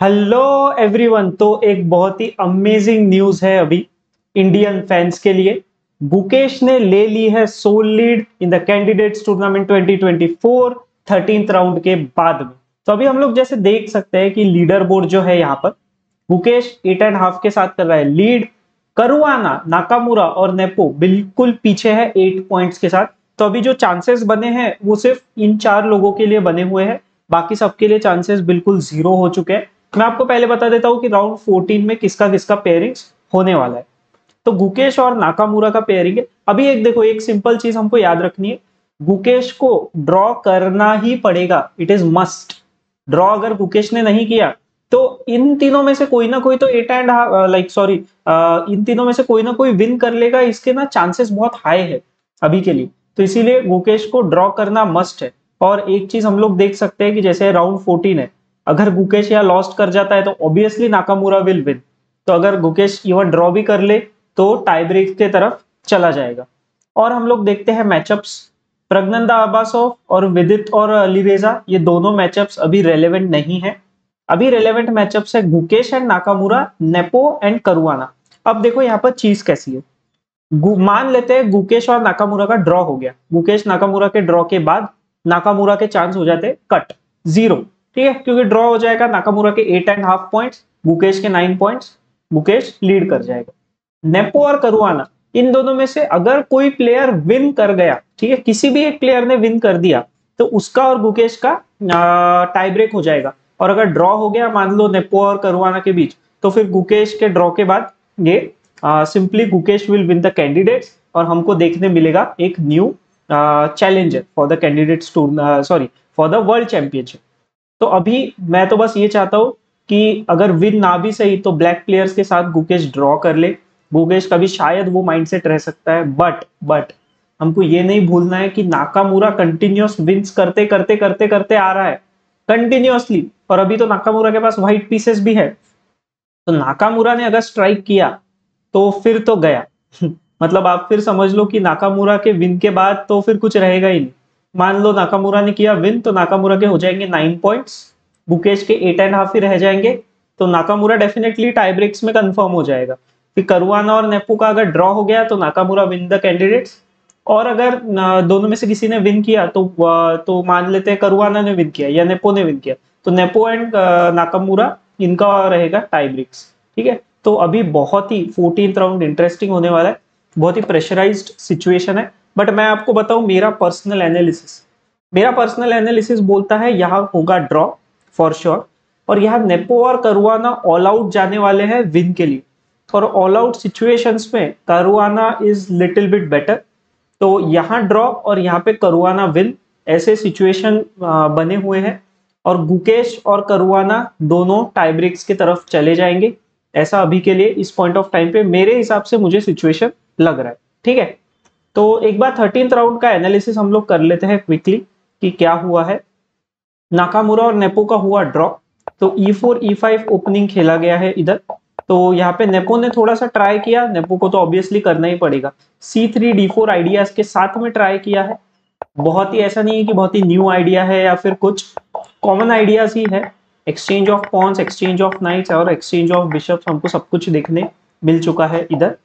Hello everyone तो एक बहुत ही अमेजिंग न्यूज़ है अभी इंडियन फैंस के लिए। बुकेश ने ले ली है sole lead in the candidates tournament 2024 thirteenth round के बाद में। तो अभी हम लोग जैसे देख सकते हैं कि लीडर बोर्ड जो है यहाँ पर बुकेश एट एंड हाफ़ के साथ कर रहा है लीड करुआना, नाकामुरा और नेपो बिल्कुल पीछे है एट पॉइंट्स के साथ। तो अभी जो चांसेस बने हैं, वो सिर्फ़ इन चार लोगों के लिए बने हुए हैं। बाकी सबके लिए चांसेस बिल्कुल ज़ीरो हो चुके हैं। मैं आपको पहले बता देता हूँ कि राउंड 14 में किसका किसका पेयरिंग होने वाला है। तो गुकेश और नाकामुरा का पेयरिंग है। अभी एक देखो, एक सिंपल चीज़ हमको याद रखनी है। गुकेश को ड्रॉ करना ही पड़ेगा। इट इज़ मस्ट ड्रॉ अगर गुकेश ने नहीं किया तो इन तीनों में से कोई ना कोई तो एट एंड लाइक सॉरी इन तीनों में से कोई ना कोई विन कर लेगा। इसके ना चांसेस बहुत हाई है अभी के लिए। तो इसीलिए गुकेश को ड्रॉ करना मस्ट है। और एक चीज़ हम लोग देख सकते हैं कि जैसे राउंड फोर्टीन है अगर गुकेश यहाँ लॉस्ट कर जाता है तो ऑब्वियसली नाकामुरा विल विन तो अगर गुकेश इवन ड्रॉ भी कर ले तो टाई ब्रेक के तरफ़ चला जाएगा। और हम लोग देखते हैं मैचअप्स प्रज्ञंदा आबासोव और विदित और लिवेजा ये दोनों मैचअप्स अभी रेलेवेंट नहीं है। अभी रेलेवेंट मैचअप्स है Gukesh and Nakamura Nepo and Caruana अब देखो यहाँ पर चीज़ कैसी है। मान लेते हैं गुकेश और नाकामुरा का ड्रॉ हो गया। गुकेश नाकामुरा के ड्रॉ के बाद नाकामुरा के चांस हो जाते कट ज़ीरो ठीक है? क्योंकि ड्रॉ हो जाएगा नाकामुरा के eight and half points Gukesh के नाइन पॉइंट्स गुकेश लीड कर जाएगा। नेपो और करुआना इन दोनों में से अगर कोई प्लेयर विन कर गया, ठीक है? किसी भी एक प्लेयर ने विन कर दिया तो उसका और गुकेश का टाई ब्रेक हो जाएगा। और अगर ड्रॉ हो गया, मान लो नेपो और करुआना के बीच तो फिर गुकेश के ड्रॉ के बाद ये simply Gukesh will win the candidates और हमको देखने मिलेगा एक new challenger for the candidates tour sorry for the world championship तो अभी मैं तो बस ये चाहता हूँ कि अगर विन ना भी सही तो ब्लैक प्लेयर्स के साथ गुकेश ड्रॉ कर ले। गुकेश का भी शायद वो माइंडसेट रह सकता है बट बट हमको ये नहीं भूलना है कि नाकामुरा कंटिन्यूस विंस करते करते करते करते आ रहा है। कंटिन्यूसली और अभी तो नाकामुरा के पास व्हाइट पीसेस भी है। तो नाकामूरा ने अगर स्ट्राइक किया तो फिर तो गया। मतलब आप फिर समझ लो कि नाकामुरा के विन के बाद तो फिर कुछ रहेगा ही नहीं। मान लो नाकामुरा ने किया विन तो नाकामुरा के हो जाएँगे नाइन पॉइंट्स बुकेश के एट एंड हाफ़ ही रह जाएँगे तो नाकामुरा डेफिनेटली टाई ब्रेक्स में कंफर्म हो जाएगा। फिर करुआना और नेपू का अगर ड्रॉ हो गया तो नाकामुरा विन द कैंडिडेट्स और अगर दोनों में से किसी ने विन किया तो तो मान लेते हैं करुआना ने विन किया या नेपो ने विन किया तो नेपो एंड नाकामुरा इनका रहेगा टाई ब्रेक्स ठीक है? तो अभी बहुत ही फोर्टीन राउंड इंटरेस्टिंग होने वाला है, बहुत ही प्रेशराइज्ड सिचुएशन है बट मैं आपको बताऊँ मेरा पर्सनल एनालिसिस मेरा पर्सनल एनालिसिस बोलता है, यहाँ होगा ड्रॉ फॉर श्योर और यहाँ नेपो और करुआना ऑल आउट जाने वाले हैं विन के लिए। और ऑल आउट सिचुएशंस में Caruana is little bit better तो यहाँ ड्रॉ और यहाँ पे करुआना विन ऐसे सिचुएशन बने हुए हैं। और गुकेश और करुआना दोनों टाइब्रिक्स की तरफ़ चले जाएँगे। ऐसा अभी के लिए इस पॉइंट ऑफ़ टाइम पे मेरे हिसाब से मुझे सिचुएशन लग रहा है। ठीक है? तो एक बार थर्टींथ राउंड का एनालिसिस हम लोग कर लेते हैं क्विकली कि क्या हुआ है। नाकामुरा और नेपो का हुआ ड्रॉ तो e four e five opening खेला गया है इधर। तो यहाँ पे नेपो ने थोड़ा सा ट्राई किया, नेपो को तो ऑब्वियसली करना ही पड़ेगा। C three d four ideas के साथ में ट्राई किया है। बहुत ही ऐसा नहीं है कि बहुत ही न्यू आइडिया है या फिर कुछ कॉमन आइडियाज़ ही है। Exchange of pawns exchange of knights और एक्सचेंज ऑफ़ बिशप्स हमको सब कुछ देखने मिल चुका है इधर।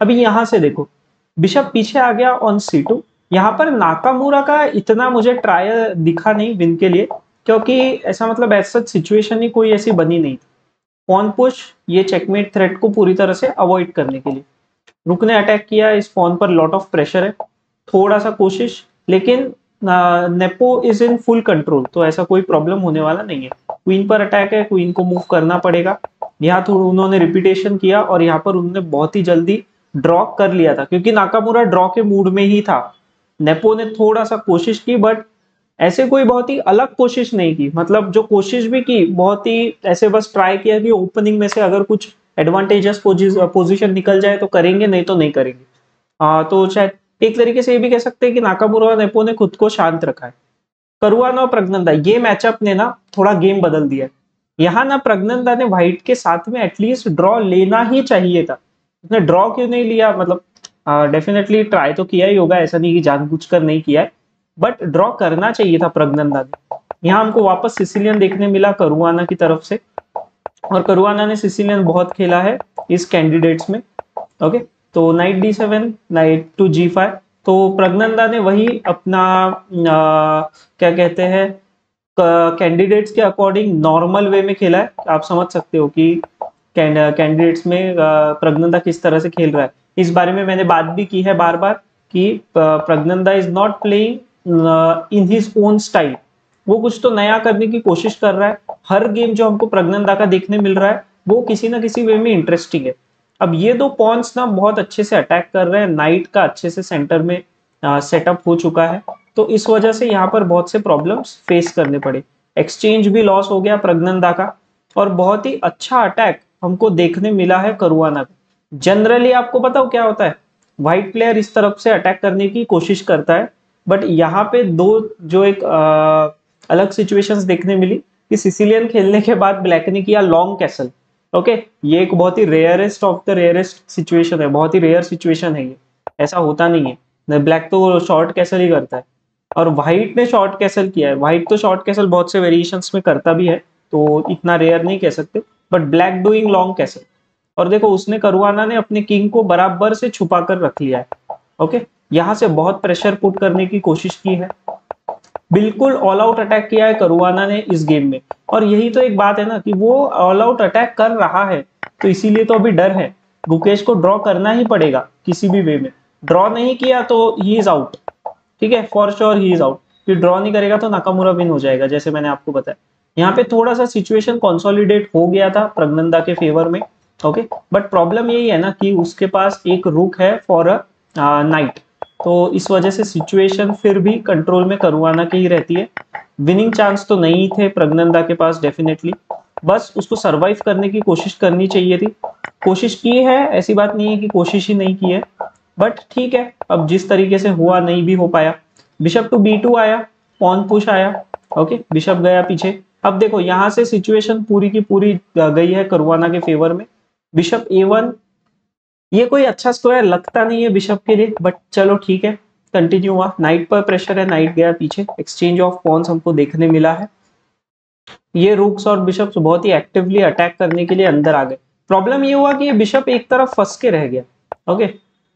अभी यहाँ से देखो बिशप पीछे आ गया ऑन सी टू यहाँ पर नाकामुरा का इतना मुझे ट्रायल दिखा नहीं विन के लिए, क्योंकि ऐसा मतलब ऐसा सिचुएशन ही कोई ऐसी बनी नहीं थी। फ़ोन पुश ये चेकमेट थ्रेट को पूरी तरह से अवॉइड करने के लिए। रुक ने अटैक किया, इस फ़ोन पर लॉट ऑफ़ प्रेशर है। थोड़ा सा कोशिश, लेकिन Nepo is in full control तो ऐसा कोई प्रॉब्लम होने वाला नहीं है। क्वीन पर अटैक है क्वीन को मूव करना पड़ेगा। यहाँ थोड़ा उन्होंने रिपीटेशन किया और यहाँ पर उन्होंने बहुत ही जल्दी ड्रॉ कर लिया था क्योंकि नाकामुरा ड्रॉ के मूड में ही था। नेपो ने थोड़ा सा कोशिश की बट ऐसे कोई बहुत ही अलग कोशिश नहीं की। मतलब जो कोशिश भी की बहुत ही ऐसे बस ट्राई किया कि ओपनिंग में से अगर कुछ एडवांटेजेस पोजिशन निकल जाए तो करेंगे नहीं तो नहीं करेंगे। आ, तो शायद एक तरीके से ये भी कह सकते हैं कि नाकामुरा और नेपो ने खुद को शांत रखा है। करुआना और प्रज्ञंदा ये मैचअप ने ना थोड़ा गेम बदल दिया यहाँ ना प्रज्ञंदा ने व्हाइट के साथ में एटलीस्ट ड्रॉ लेना ही चाहिए था। उसने ड्रॉ क्यों नहीं लिया? मतलब डेफिनेटली ट्राई तो किया ही होगा ऐसा नहीं कि जानबूझकर नहीं किया है। बट ड्रॉ करना चाहिए था प्रज्ञनंदा ने। यहाँ हमको वापस सिसिलियन देखने मिला करुआना की तरफ़ से। और करुआना ने सिसिलियन बहुत खेला है इस कैंडिडेट्स में। ओके तो knight d seven knight to g five तो प्रज्ञनदा ने वही अपना आ, क्या कहते हैं कैंडिडेट्स के अकॉर्डिंग नॉर्मल वे में खेला है। आप समझ सकते हो कि कैंडिडेट्स में प्रज्ञनदा किस तरह से खेल रहा है? इस बारे में मैंने बात भी की है बार बार कि Praggnanandhaa is not playing in his own style वो कुछ तो नया करने की कोशिश कर रहा है। हर गेम जो हमको प्रज्ञनदा का देखने मिल रहा है, वो किसी ना किसी वे में इंटरेस्टिंग है। अब ये दो पॉन्स ना बहुत अच्छे से अटैक कर रहे हैं। नाइट का अच्छे से सेंटर में सेटअप हो चुका है। तो इस वजह से यहाँ पर बहुत से प्रॉब्लम्स फेस करने पड़े। एक्सचेंज भी लॉस हो गया प्रज्ञनदा का। और बहुत ही अच्छा अटैक हमको देखने मिला है करुआना जनरली आपको बताओ क्या होता है? व्हाइट प्लेयर इस तरफ़ से अटैक करने की कोशिश करता है बट यहाँ पे दो जो एक आ, अलग सिचुएशंस देखने मिली कि सिसिलियन खेलने के बाद ब्लैक ने किया लॉन्ग कैसल ओके ये एक बहुत ही rarest of the rarest situation है बहुत ही रेयर सिचुएशन है ये। ऐसा होता नहीं है। ब्लैक तो शॉर्ट कैसल ही करता है। और व्हाइट ने शॉर्ट कैसल किया है। व्हाइट तो शॉर्ट कैसल बहुत से वेरिएशन में करता भी है तो इतना रेयर नहीं कह सकते। But black doing long castle और देखो, उसने करुआना ने अपने किंग को बराबर से छुपा कर रख लिया है। ओके यहाँ से बहुत प्रेशर पुट करने की कोशिश की है। बिल्कुल ऑल आउट अटैक किया है करुआना ने इस गेम में। और यही तो एक बात है ना कि वो ऑल आउट अटैक कर रहा है तो इसीलिए तो अभी डर है। गुकेश को ड्रॉ करना ही पड़ेगा किसी भी वे में। ड्रॉ नहीं किया तो ही इज़ आउट ठीक है? For sure he is out कि ड्रॉ नहीं करेगा तो नाकामुरा विन हो जाएगा, जैसे मैंने आपको बताया। यहाँ पे थोड़ा सा सिचुएशन कंसोलिडेट हो गया था प्रगनंदा के फेवर में ओके बट प्रॉब्लम यही है ना कि उसके पास एक रुक है फॉर अ नाइट तो इस वजह से सिचुएशन फिर भी कंट्रोल में करवाना की ही रहती है। विनिंग चांस तो नहीं थे प्रगनंदा के पास डेफिनेटली बस उसको सरवाइव करने की कोशिश करनी चाहिए थी। कोशिश की है, ऐसी बात नहीं है कि कोशिश ही नहीं की है। बट ठीक है, अब जिस तरीके से हुआ नहीं भी हो पाया। बिशप टू बी टू आया पॉन पुश आया ओके बिशप गया पीछे। अब देखो, यहाँ से सिचुएशन पूरी की पूरी गई है करवाना के फेवर में। बिशप ए वन ये कोई अच्छा स्क्वायर लगता नहीं है बिशप के लिए बट चलो ठीक है कंटिन्यू हुआ। नाइट पर प्रेशर है नाइट गया पीछे। एक्सचेंज ऑफ़ पॉन्स हमको देखने मिला है। ये रूक्स और बिशप बहुत ही एक्टिवली अटैक करने के लिए अंदर आ गए। प्रॉब्लम ये हुआ कि ये बिशप एक तरफ़ फंस के रह गया। ओके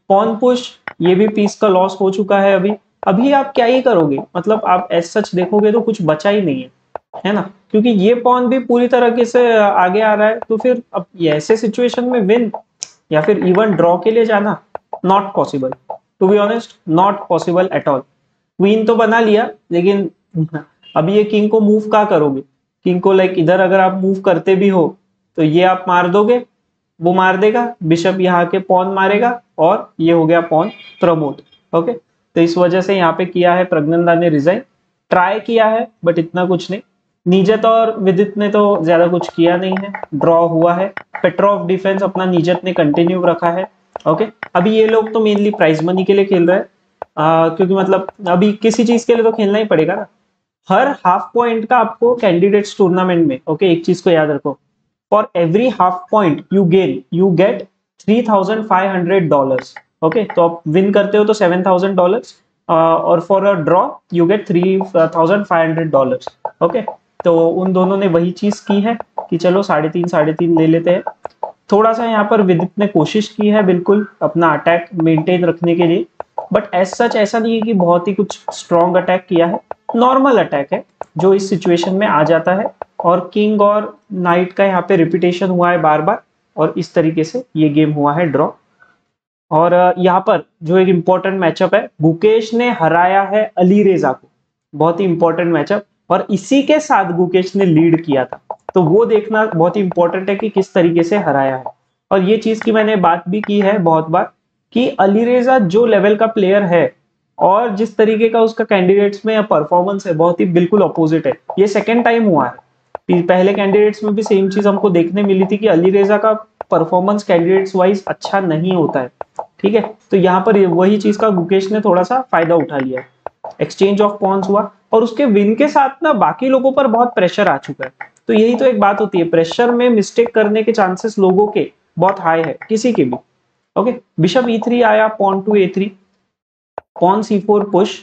पॉन पुश ये भी पीस का लॉस हो चुका है अभी। अभी आप क्या ही करोगे? मतलब आप एज सच देखोगे तो कुछ बचा ही नहीं है। है ना? क्योंकि ये पॉन भी पूरी तरह से आगे आ रहा है तो फिर अब ऐसे सिचुएशन में विन या फिर इवन ड्रॉ के लिए जाना not possible to be honest not possible at all queen तो बना लिया, लेकिन अभी ये किंग को मूव कहा करोगे? किंग को लाइक इधर अगर आप मूव करते भी हो तो ये आप मार दोगे, वो मार देगा बिशप यहाँ के पॉन मारेगा, और ये हो गया पॉन प्रमोट ओके तो इस वजह से यहाँ पे किया है प्रज्ञनदा ने रिजाइन ट्राई किया है बट इतना कुछ नहीं. निजत और विदित ने तो ज़्यादा कुछ किया नहीं है। ड्रॉ हुआ है। पेट्रोफ डिफेंस अपना निजत ने कंटिन्यू रखा है। ओके अभी ये लोग तो मेनली प्राइज मनी के लिए खेल रहे हैं। क्योंकि मतलब अभी किसी चीज़ के लिए तो खेलना ही पड़ेगा ना। हर हाफ़ पॉइंट का आपको कैंडिडेट्स टूर्नामेंट में ओके एक चीज़ को याद रखो। For every half point you gain you get three thousand five hundred dollar okay तो आप विन करते हो तो सेवन थाउज़ेंड डॉलर और for a draw you get three thousand five hundred dollar okay तो उन दोनों ने वही चीज़ की है कि चलो साढ़े तीन साढ़े तीन ले लेते हैं। थोड़ा सा यहाँ पर विदित ने कोशिश की है बिल्कुल अपना अटैक मेंटेन रखने के लिए बट एज सच ऐसा नहीं है कि बहुत ही कुछ स्ट्रॉन्ग अटैक किया है। नॉर्मल अटैक है, जो इस सिचुएशन में आ जाता है और किंग और नाइट का यहाँ पे रिपीटेशन हुआ है बार बार और इस तरीके से ये गेम हुआ है ड्रॉ और यहाँ पर जो एक इम्पोर्टेंट मैचअप है गुकेश ने हराया है अली रेजा को। बहुत ही इंपॉर्टेंट मैचअप और इसी के साथ गुकेश ने लीड किया था। तो वो देखना बहुत ही इंपॉर्टेंट है कि किस तरीके से हराया है। और ये चीज़ की मैंने बात भी की है बहुत बार कि अली रेजा जो लेवल का प्लेयर है और जिस तरीके का उसका कैंडिडेट्स में परफॉर्मेंस है, बहुत ही बिल्कुल अपोजिट है। ये सेकेंड टाइम हुआ है। पहले कैंडिडेट्स में भी सेम चीज़ हमको देखने मिली थी कि अली रेजा का परफॉर्मेंस कैंडिडेट्स वाइज अच्छा नहीं होता है। ठीक है? तो यहाँ पर वही चीज़ का गुकेश ने थोड़ा सा फ़ायदा उठा लिया एक्सचेंज ऑफ़ पॉन्स हुआ। और उसके विन के साथ ना बाकी लोगों पर बहुत प्रेशर आ चुका है। तो यही तो एक बात होती है प्रेशर में मिस्टेक करने के चांसेस लोगों के बहुत हाई है, किसी के भी। ओके बिशप ई थ्री आया pawn to a three pawn c four push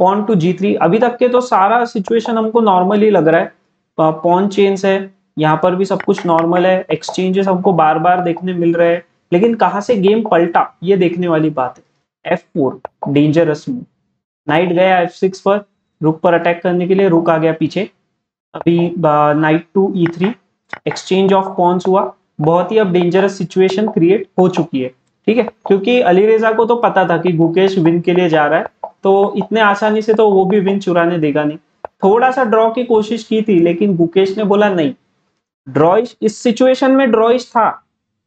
pawn to g three अभी तक के तो सारा सिचुएशन हमको नॉर्मल ही लग रहा है। पॉन चेंज है, यहाँ पर भी सब कुछ नॉर्मल है एक्सचेंजेस हमको बार बार देखने मिल रहे हैं। लेकिन कहाँ से गेम पलटा, ये देखने वाली बात है। F four dangerous move knight गया एफ़ सिक्स पर रुक पर अटैक करने के लिए रुक आ गया पीछे। अभी knight to e three exchange of pawns हुआ। बहुत ही अब डेंजरस सिचुएशन क्रिएट हो चुकी है, ठीक है? क्योंकि अली रेजा को तो पता था कि गुकेश विन के लिए जा रहा है तो इतने आसानी से तो वो भी विन चुराने देगा नहीं। थोड़ा सा ड्रॉ की कोशिश की थी, लेकिन गुकेश ने बोला नहीं। ड्रॉइश इस सिचुएशन में ड्रॉइश था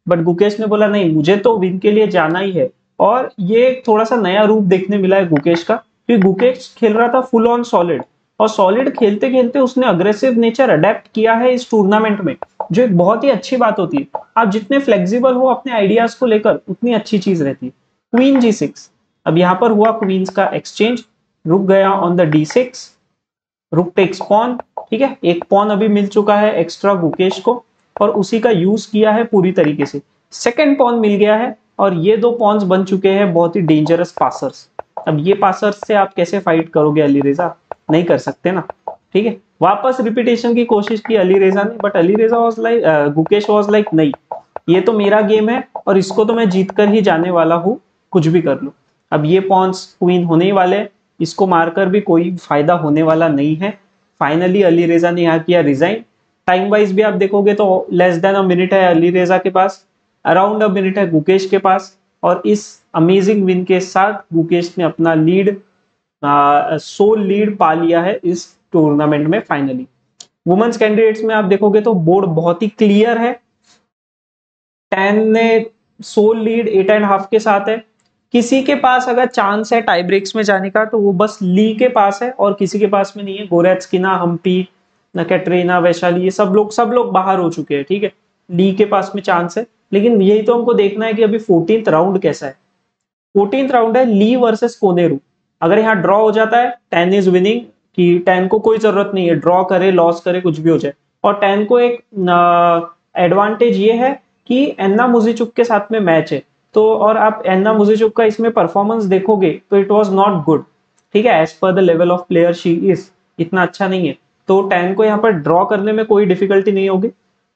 बट गुकेश ने बोला नहीं, मुझे तो विन के लिए जाना ही है। और ये थोड़ा सा नया रूप देखने मिला है गुकेश का क्योंकि गुकेश खेल रहा था फुल ऑन सॉलिड और सॉलिड खेलते खेलते उसने अग्रेसिव नेचर अडेप्ट किया है इस टूर्नामेंट में, जो एक बहुत ही अच्छी बात होती है। आप जितने फ्लेक्सिबल हो अपने आइडियाज़ को लेकर, उतनी अच्छी चीज़ रहती है। क्वीन जी सिक्स अब यहाँ पर हुआ क्वींस का एक्सचेंज रुक गया on the d six rook takes pawn ठीक है? एक पॉन अभी मिल चुका है एक्स्ट्रा गुकेश को, और उसी का यूज़ किया है पूरी तरीके से। सेकेंड पॉन मिल गया है, और ये दो पॉन्स बन चुके हैं बहुत ही डेंजरस पासर्स अब ये पासर्स से आप कैसे फाइट करोगे अली रेजा? नहीं कर सकते ना। ठीक है? वापस रिपीटेशन की कोशिश की अली रेजा ने but Alireza was like Gukesh was like नहीं, ये तो मेरा गेम है और इसको तो मैं जीत कर ही जाने वाला हूँ, कुछ भी कर लो। अब ये पॉन्स क्वीन होने ही वाले इसको मारकर भी कोई फ़ायदा होने वाला नहीं है। फाइनली अली रेजा ने यहाँ किया रिजाइन टाइम वाइज भी आप देखोगे तो लेस देन अ मिनट है अली रेजा के पास। अराउंड अ मिनट है गुकेश के पास। और इस अमेजिंग विन के साथ गुकेश ने अपना लीड सोल लीड पा लिया है इस टूर्नामेंट में फाइनली वुमेन्स कैंडिडेट्स में आप देखोगे तो बोर्ड बहुत ही क्लियर है. टेन ने sole lead eight and half के साथ है. किसी के पास अगर चांस है टाई ब्रेक्स में जाने का तो वो बस ली के पास है और किसी के पास में नहीं है. गोरेट्सकिना हम्पी न कैटरीना वैशाली ये सब लोग सब लोग बाहर हो चुके हैं, ठीक है? ली के पास में चांस है. लेकिन यही तो हमको देखना है कि अभी फोर्टीन राउंड कैसा है। फोर्टीन राउंड है ली वर्सेस कोनेरू अगर यहाँ ड्रॉ हो जाता है टेन इज़ विनिंग कि टेन को कोई ज़रूरत नहीं है ड्रॉ करे लॉस करे, कुछ भी हो जाए। और टेन को एक एडवांटेज ये है कि एन्ना मुजीचुक के साथ में मैच है। तो और आप एन्ना मुजीचुक का इसमें परफॉर्मेंस देखोगे तो इट वॉज़ नॉट गुड ठीक है as per the level of player she is इतना अच्छा नहीं है। तो टेन को यहाँ पर ड्रॉ करने में कोई डिफिकल्टी नहीं होगी।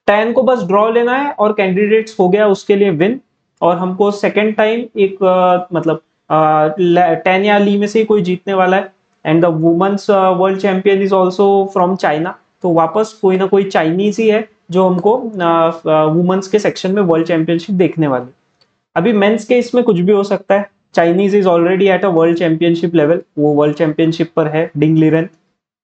टेन को बस ड्रॉ लेना है और कैंडिडेट्स हो गया उसके लिए विन और हमको सेकेंड टाइम एक आ, मतलब टेन या ली में से ही कोई जीतने वाला है। And the women's world champion is also from China तो वापस कोई ना कोई चाइनीज़ ही है जो हमको वुमेन्स के सेक्शन में वर्ल्ड चैंपियनशिप देखने वाली। अभी मेंस के इसमें कुछ भी हो सकता है। Chinese is already at a world championship level वो वर्ल्ड चैंपियनशिप पर है डिंग लिरन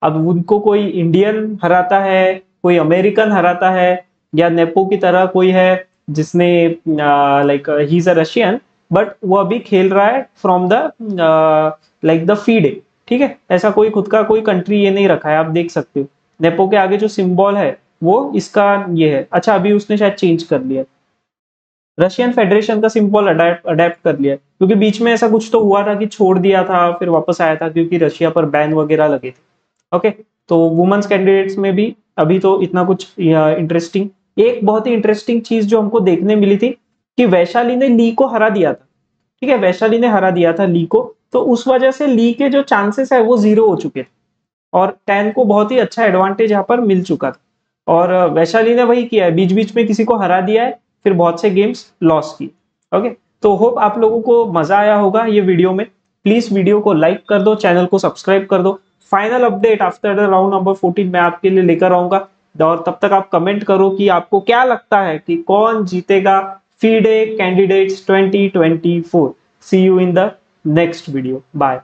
अब उनको कोई इंडियन हराता है कोई अमेरिकन हराता है या नेपो की तरह कोई है जिसने like he is a Russian but वो अभी खेल रहा है from the like the FIDE ठीक है? ऐसा कोई खुद का कोई कंट्री ये नहीं रखा है, आप देख सकते हो। नेपो के आगे जो सिंबल है, वो इसका ये है। अच्छा अभी उसने शायद चेंज कर लिया रशियन फेडरेशन का सिंबल अडेप्ट कर लिया क्योंकि बीच में ऐसा कुछ तो हुआ था कि छोड़ दिया था, फिर वापस आया था क्योंकि रशिया पर बैन वगैरह लगे थे। ओके तो वुमेन्स कैंडिडेट्स में भी अभी तो इतना कुछ इंटरेस्टिंग एक बहुत ही इंटरेस्टिंग चीज़ जो हमको देखने मिली थी कि वैशाली ने ली को हरा दिया था। ठीक है, वैशाली ने हरा दिया था ली को। तो उस वजह से ली के जो चांसेस है वो ज़ीरो हो चुके थे और टेन को बहुत ही अच्छा एडवांटेज यहाँ पर मिल चुका था। और वैशाली ने वही किया है बीच बीच में किसी को हरा दिया है, फिर बहुत से गेम्स लॉस की ओके तो होप आप लोगों को मज़ा आया होगा ये वीडियो में। प्लीज़ वीडियो को लाइक कर दो चैनल को सब्सक्राइब कर दो। Final update after the round number 14 मैं आपके लिए लेकर आऊँगा। और तब तक आप कमेंट करो कि आपको क्या लगता है कि कौन जीतेगा FIDE candidates 2024 see you in the next video bye